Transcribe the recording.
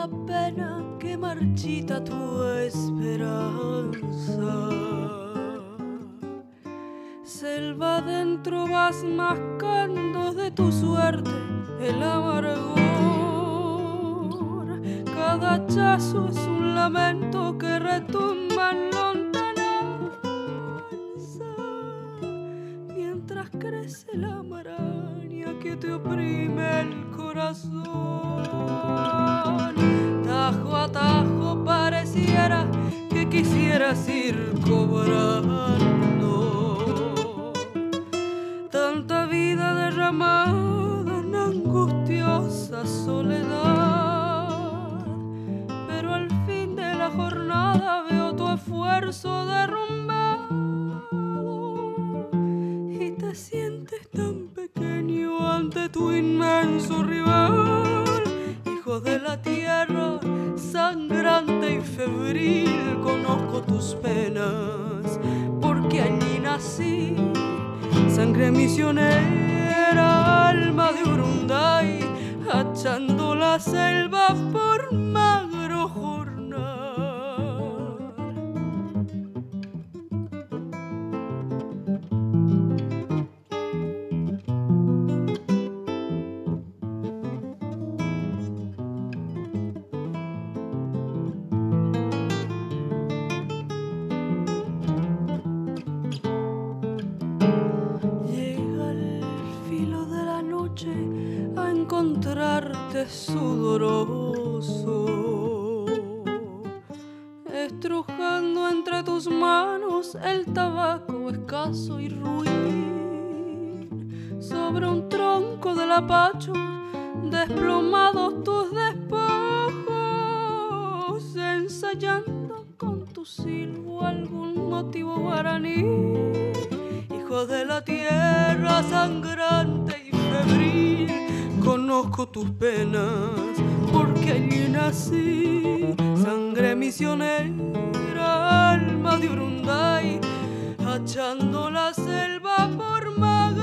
la pena que marchita tu esperanza. Selva adentro vas mascando de tu suerte el amargor. Cada hachazo es un lamento que retumba en lontananza. Mientras crece la maraña que te oprime el Tajo a tajo pareciera que quisieras ir cobrando. Tanta vida derramada en angustiosa soledad. Pero al fin de la jornada veo tu esfuerzo derrumbado y te sientes tan tu inmenso rival. Hijo de la tierra, sangrante y febril, conozco tus penas, porque allí nací. Sangre misionera, alma de Urunday, hachando la selva por noche a encontrarte sudoroso, estrujando entre tus manos el tabaco escaso y ruin. Sobre un tronco del apacho, desplomados tus despojos, ensayando con tu silbo algún motivo guaraní hijo de la tierra sangrante conozco tus penas, porque allí nací, sangre misionera, alma de Urunday, hachando la selva por maga.